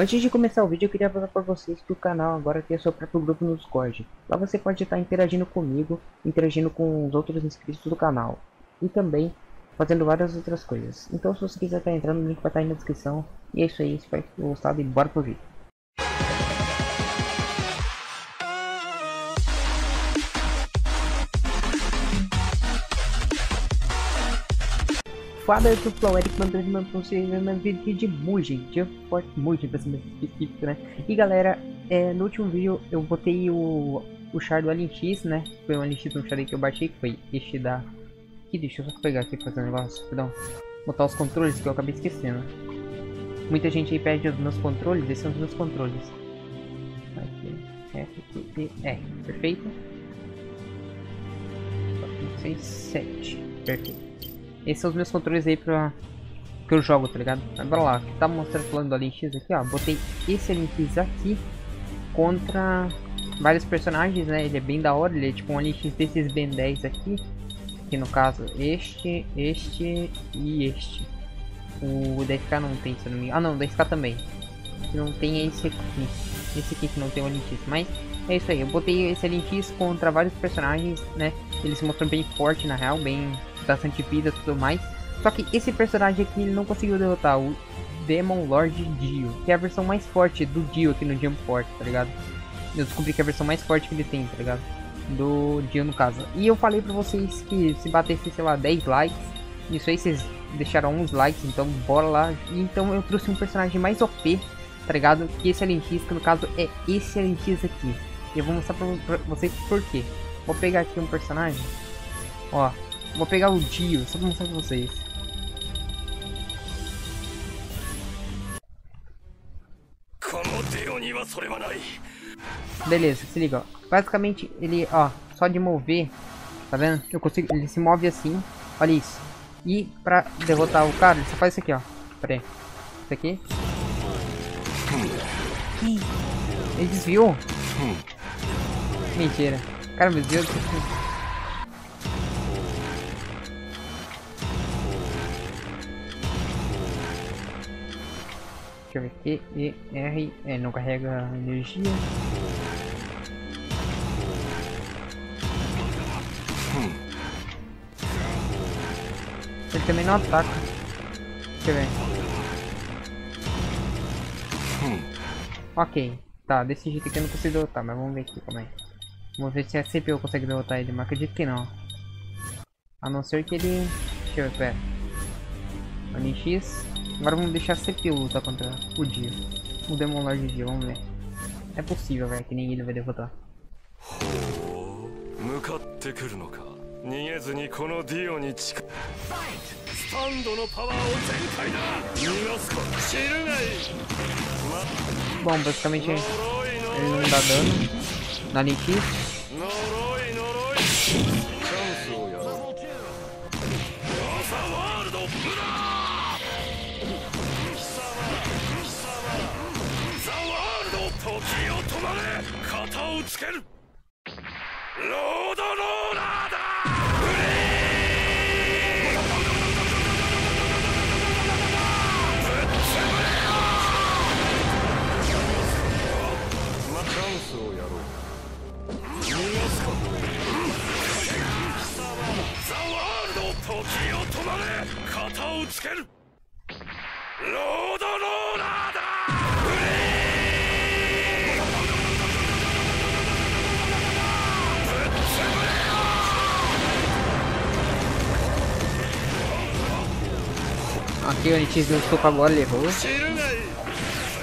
Antes de começar o vídeo, eu queria avisar para vocês que o canal agora tem seu próprio grupo no Discord. Lá você pode estar interagindo comigo, interagindo com os outros inscritos do canal. E também fazendo várias outras coisas. Então se você quiser estar entrando, o link vai estar aí na descrição. E é isso aí, espero que tenham gostado e bora pro vídeo. Eu sou o Flow Eric pra vocês mais vídeo de Mugen, de Fort Mugen, pra ser mais específico, né? E galera, é, no último vídeo eu botei o, o char do Alien X, né? Foi um Alien X no char que eu baixei, que foi este da... Aqui, deixa eu só pegar aqui fazer um negócio, perdão. Botar os controles que eu acabei esquecendo. Muita gente aí pede os meus controles, esses são os meus controles. Aqui, F, Q, R, perfeito? 4, 6, 7, perfeito. Esses são os meus controles aí pra que eu jogo, tá ligado? Mas bora lá, que tá mostrando falando do X aqui, ó. Botei esse Alien X aqui contra vários personagens, né? Ele é bem da hora, ele é tipo um Alien X desses Ben 10 aqui. Que no caso, este, este e este. O da SK não tem, se eu não me engano. Ah não, da SK também. Não tem esse aqui. Esse aqui que não tem o X. Mas é isso aí, eu botei esse Alien X contra vários personagens, né? Ele se mostrou bem forte na real, bem bastante vida e tudo mais. Só que esse personagem aqui ele não conseguiu derrotar o Demon Lord Dio, que é a versão mais forte do Dio aqui no Jump Force, tá ligado? Eu descobri que é a versão mais forte que ele tem, tá ligado? Do Dio no caso. E eu falei pra vocês que se batesse, sei lá, 10 likes, isso aí vocês deixaram uns likes, então bora lá. E então eu trouxe um personagem mais OP, tá ligado? Que esse Alien X, que no caso é esse Alien X aqui. E eu vou mostrar pra, pra vocês por quê. Vou pegar aqui um personagem, ó, Vou pegar o Dio, só pra mostrar pra vocês. Beleza, se liga, ó. Basicamente, ele, ó, só de mover, tá vendo? Eu consigo, ele se move assim, olha isso. E pra derrotar o cara, ele só faz isso aqui, ó. Pera aí. Isso aqui. Ele desviou? Mentira. Cara me desviou. Deixa eu ver aqui. E R. É, não carrega energia. Ele também não ataca. Deixa eu ver. Ok. Tá, desse jeito aqui eu não consigo derrotar, mas vamos ver aqui como é. Vamos ver se a CPU consegue derrotar ele, mas acredito que não. A não ser que ele... Deixa eu ver, pera. Agora vamos deixar a CPU lutar contra o Dio. O Demon Lord Dio, vamos ver. É possível, velho, que ninguém ele vai derrotar. 向かってくるのか逃げずにこのディオに近スタンドのパワーを全開だ逃がすか知るがいい、ま、Bom, basicamente ele não dá dano na Link. をつける。ロードローラーだ！フレーぶっ潰れ！よまチャンスをやろう。逃がすかも。ザワールド時を止まれ！型をつける。Aqui o NX deu soco agora, ele errou.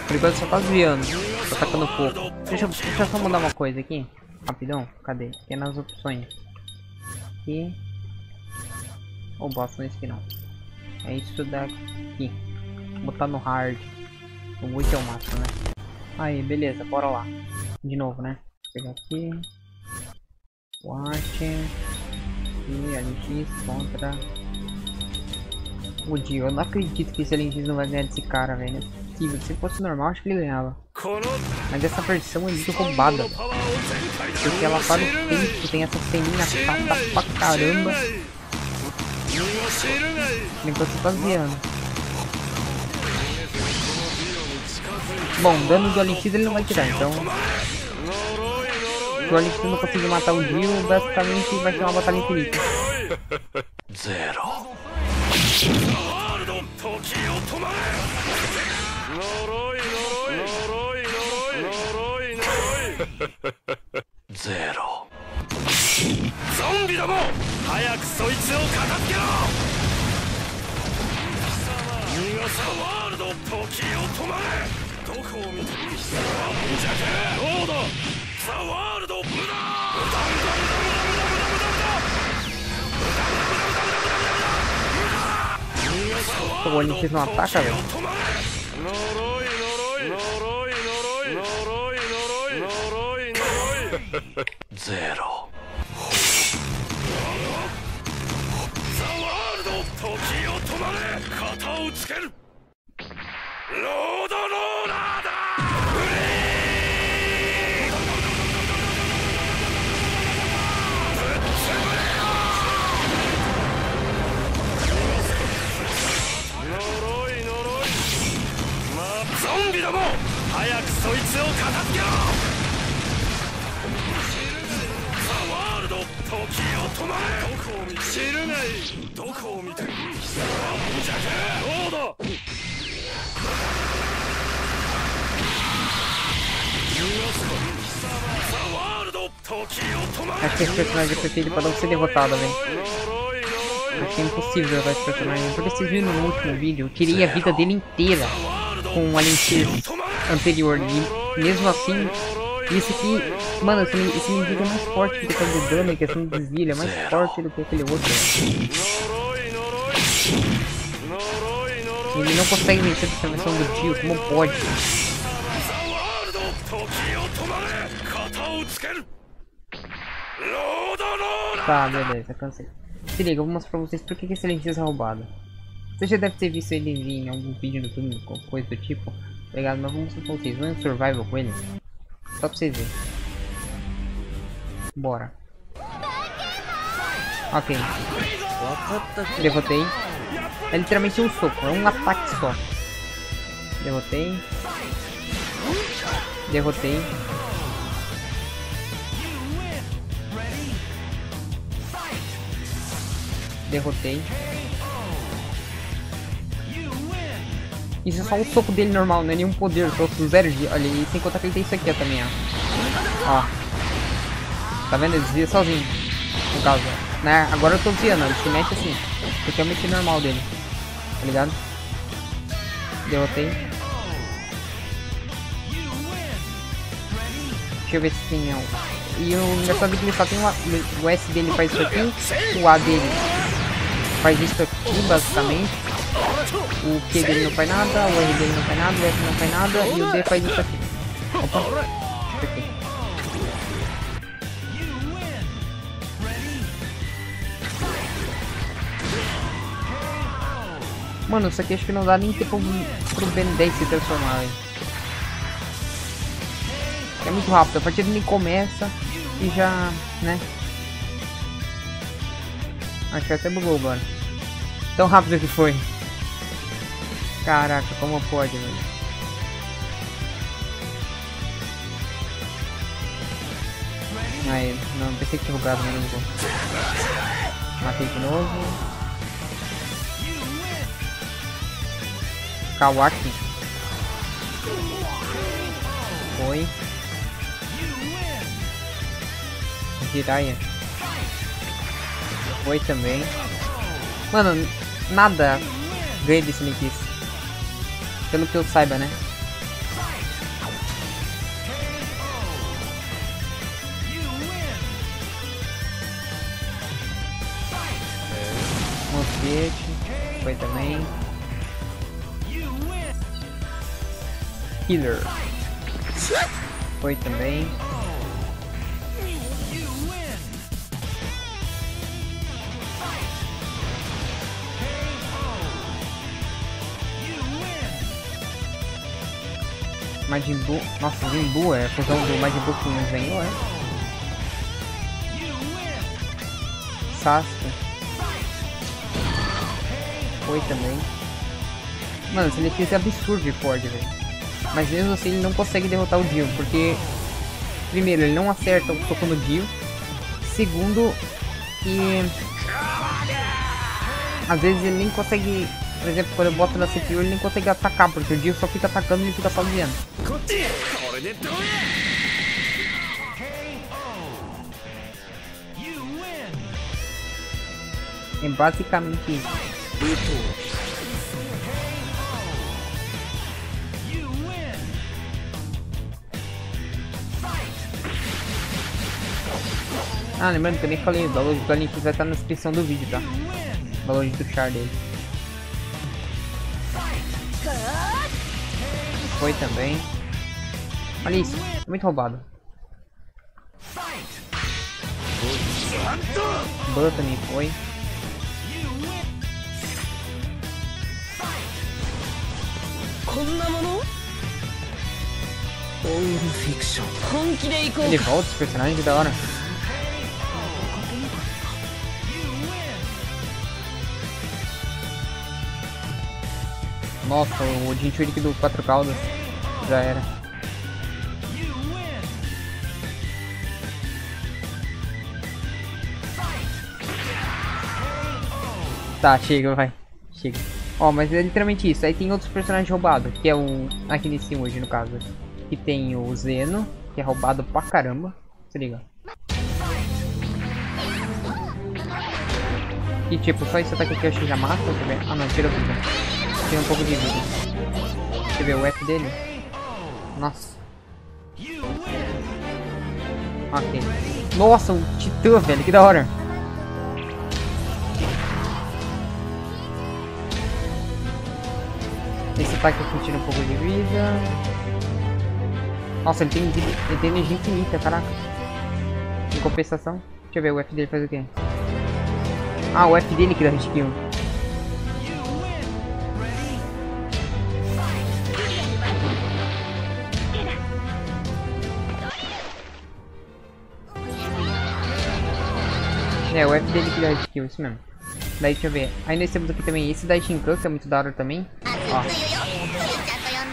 Por enquanto só tá desviando. Tô atacando pouco. Deixa, eu, deixa eu só mudar uma coisa aqui. Rapidão. Cadê? Aqui é nas opções. Aqui. Ou oh, bosta nesse aqui não. É isso daqui. Vou botar no hard. O 8 é o máximo, né? Aí, beleza. Bora lá. De novo, né? Vou pegar aqui. Watch. E LX contra explodiu. Eu não acredito que esse alienígena vai ganhar desse cara, velho. Não. Se fosse normal, acho que ele ganhava. Mas essa versão é muito roubada. Porque ela faz o tempo, tem essa ceninha chata pra caramba. Negócio vendo. Bom, dano do Alix ele não vai tirar, então... Se o Alix não conseguir matar o Dio, basicamente vai ser uma batalha infinita. Zero. ワールド時を止まれゾンビども早くそいつをろワールド時を止まれどこを見ても貴様は無邪気どうだザワールドいゼロ。ザワールド時を止まれ。型をつける。ローくそいつを片付けろザワールド時を止まれどこを見て知るがいいどこを見てる貴様は無邪気どうだザワールド時を止まれ Acho que esse personagem é perfeito pra não ser derrotado, velho. 呪い呪い Acho que é impossível derrotar esse personagem. Porque vocês viram no último vídeo, eu tirei a vida dele inteira com o Alien anterior. E Mesmo assim, isso aqui, mano, esse, esse é mais forte que questão do dano e questão do é mais forte do que aquele outro. Ele não consegue vencer essa versão do tio, como pode? Tá, beleza, cansei. Se liga, eu vou mostrar pra vocês por que, esse lentilha é roubado. Você já deve ter visto ele em algum vídeo no YouTube, coisa do tipo. Ligado? Mas vou mostrar pra vocês. Vamos em survival com ele. Só pra vocês verem. Bora. Ok. Derrotei. É literalmente um soco, é um ataque só. Derrotei. Derrotei. Derrotei. Isso é só um soco dele normal, não é nenhum poder, com zero de. Olha, e sem contar que ele tem isso aqui também, ó. Ó. Tá vendo? Ele desvia sozinho. No caso, né? Agora eu tô desviando, ele se mete assim. Porque é o mexer normal dele. Tá ligado? Derrotei. Deixa eu ver se tem um. E o engraçado é que ele só tem uma. O S dele faz isso aqui, o A dele faz isso aqui basicamente. O Q dele não faz nada, o R dele não faz nada, o F não faz nada e o D faz isso aqui. Opa. Mano, isso aqui acho que não dá nem tempo pro Ben 10 se transformar. É muito rápido, a partida nem começa e já, né? Acho que até bugou agora. Tão rápido que foi. Caraca, como pode, velho? Aí, não, pensei que tinha mas não bugou. Matei de novo. Kawaki. Foi. Jiraiya. Foi também. Mano, nada ganha desse Nikis. Pelo que eu saiba, né? Mosquete. Foi também. Killer. Foi também. Majin Buu. Nossa, Majin Buu é a fusão do Majin Buu com o Zenyu, é? Sasuke. Foi também. Mano, esse Netflix é absurdo de forte, velho. Mas mesmo assim ele não consegue derrotar o Dio, porque primeiro ele não acerta o soco no Dio, segundo que às vezes ele nem consegue, por exemplo, quando eu boto na CPU ele nem consegue atacar, porque o Dio só fica atacando e ele fica pauseando. É basicamente isso. Ah, lembrando que eu nem falei, o valor do Link vai estar na descrição do vídeo, tá? O valor do char dele. Foi também. Olha isso, é muito roubado. Ban também foi. Ele volta esse personagem, que da hora. Nossa, o Jinchurik do 4 caudas já era. Tá, chega, vai. Chega. Ó, mas é literalmente isso. Aí tem outros personagens roubados, que é o... Aqui nesse hoje, no caso. Que tem o Zeno, que é roubado pra caramba. Se liga. E tipo, só esse ataque aqui eu acho que já mata, eu ver. Ah não, tira vida. Tira um pouco de vida. Deixa eu ver o F dele. Nossa. Ok. Nossa, o Titã, velho, que da hora. Esse ataque aqui tira um pouco de vida. Nossa, ele tem, ele tem energia infinita, caraca. Em compensação, deixa eu ver, o F dele faz o quê? Ah, o F dele que dá hit kill. É, o F dele que dá hit kill, isso mesmo. Daí deixa eu ver. Aí nós temos aqui também esse da Shinkan, que é muito da hora também. Ó.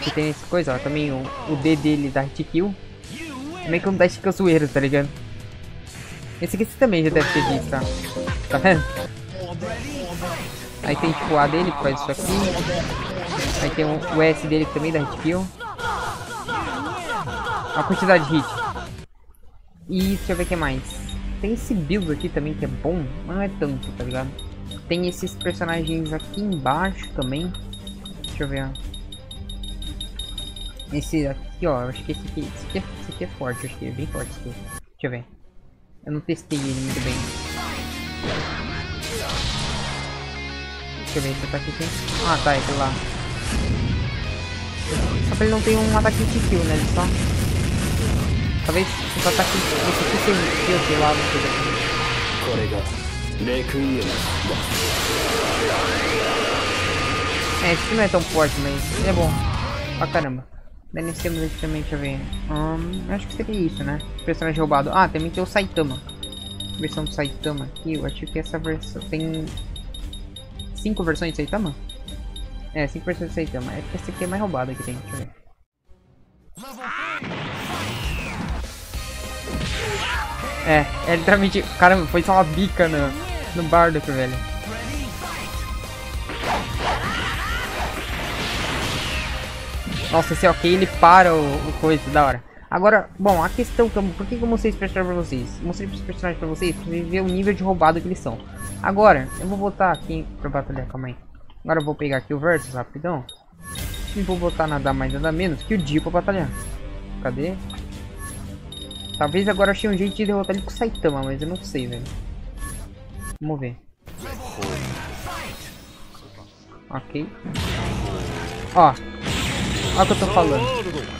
Que tem esse coisa, ó. Também o, o D dele dá hit kill. Também que um da Shinkan zoeiro, tá ligado? Esse aqui você também já deve ter visto, tá? Tá vendo? Aí tem tipo o A dele que faz isso aqui. Aí tem o, S dele também dá hit kill. A quantidade de hit. E deixa eu ver o que mais. Tem esse build aqui também que é bom, mas não é tanto, tá ligado? Tem esses personagens aqui embaixo também. Deixa eu ver. Esse aqui, ó. Acho que esse aqui, esse aqui, é, esse aqui é forte, acho que é bem forte esse aqui. Deixa eu ver. Eu não testei ele muito bem. Deixa eu ver esse ataque aqui. Ah, tá, esse lá. Só que ele não tem um ataque de kill, né? Ele só... Talvez esse ataque... Esse aqui seja kill, sei lá, alguma coisa assim. これがレクイエムだ É, esse aqui não é tão forte, mas ele é bom. Pra caramba. Daí nós temos aqui também, deixa eu ver. Hum, acho que seria isso, né? Personagem roubado. Ah, também tem o Saitama. Versão do Saitama aqui, eu acho que essa versão tem... Cinco versões de Saitama? É, cinco versões de Saitama. É que esse aqui é mais roubado que tem, deixa eu ver. É, é literalmente... Caramba, foi só uma bica no, no Bardock, velho. Nossa, esse ok, ele para o, o coisa, da hora. Agora, bom, a questão que eu, por que eu mostrei esse personagem pra vocês? Mostrei esse personagem pra vocês pra vocês verem o nível de roubado que eles são. Agora, eu vou botar aqui pra batalhar, calma aí. Agora eu vou pegar aqui o Versus rapidão. E vou botar nada mais nada menos que o Dio pra batalhar. Cadê? Talvez agora eu achei um jeito de derrotar ele com o Saitama, mas eu não sei, velho. Vamos ver. Ok. Ó. Olha o que eu tô falando.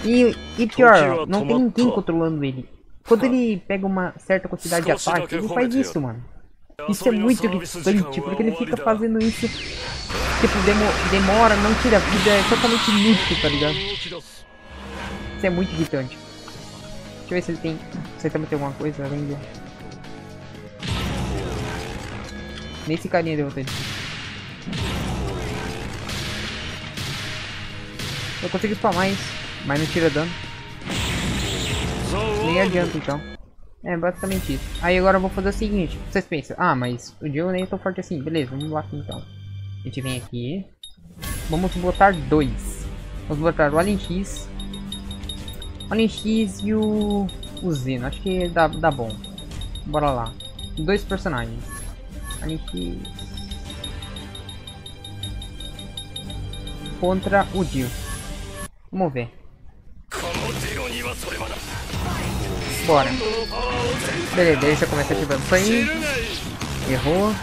E, e pior, não tem ninguém controlando ele. Quando ele pega uma certa quantidade de ataque, ele faz isso, mano. Isso é muito irritante, porque ele fica fazendo isso. Tipo, demo, demora, não tira vida, é totalmente inútil, tá ligado? Isso é muito irritante. Deixa eu ver se ele tem. Se ele também tem alguma coisa além do. Nesse carinha deu ele. Eu consigo spamar isso. Mas não tira dano. Nem adianta então. É basicamente isso. Aí agora eu vou fazer o seguinte. Vocês pensam, ah, mas o Dio nem é tão forte assim. Beleza, vamos lá então. A gente vem aqui. Vamos botar dois. Vamos botar o Alien X. Onix e o, o Zeno. Acho que dá, dá bom. Bora lá. Dois personagens. Onix... Contra o Dio. Vamos ver. Bora. Beleza, deixa eu começar ativando isso aí. Errou.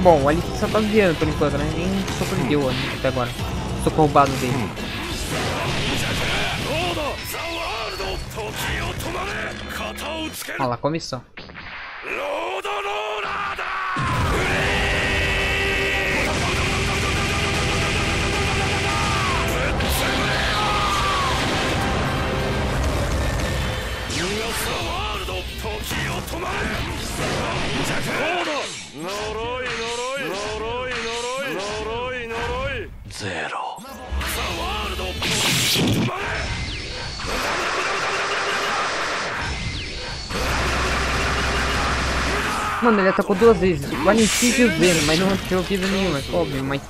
Bom, ali só tá desviando por enquanto, né? Nem surpreendeu né, até agora. Soco roubado dele. Olha lá, comissão. Tomare! Mano, ele atacou duas vezes. O Anistígio e o Zeno, mas não tirou vida nenhuma, é óbvio, mas...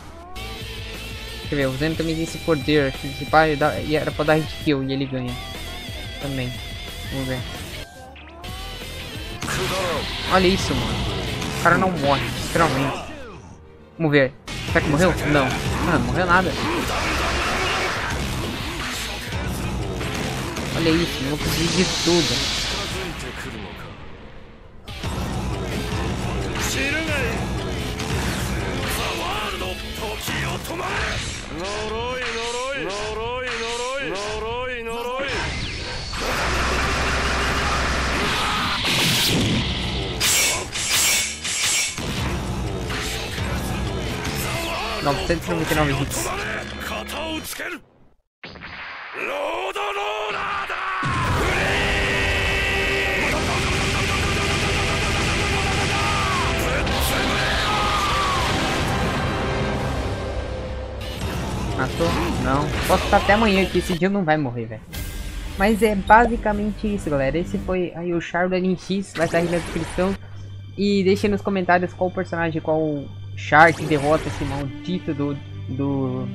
Deixa ver, o Zeno também tem esse poder, se dissipar e era pra dar hit kill e ele ganha. Também. Vamos ver. Olha isso, mano. O cara não morre, literalmente. Vamos ver. Será que morreu? Não. Ah, não morreu nada. Olha isso, eu preciso de tudo. Noroi, noroi, noroi, noroi, noroi. 999 hits. Matou? Não. Posso estar até amanhã aqui, esse dia não vai morrer, velho. Mas é basicamente isso, galera. Esse foi aí o Charlotte X, vai estar aí na descrição. E deixe nos comentários qual personagem, qual que derrota esse maldito do, do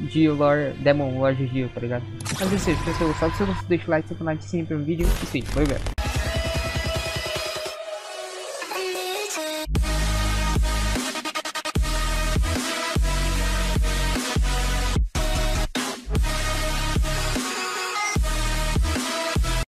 Dio Lord, Demon Lord Dio, tá ligado? Mas é isso, se você gostou, se você gostou, deixa o like, se você não sempre um vídeo. E sim, foi ver.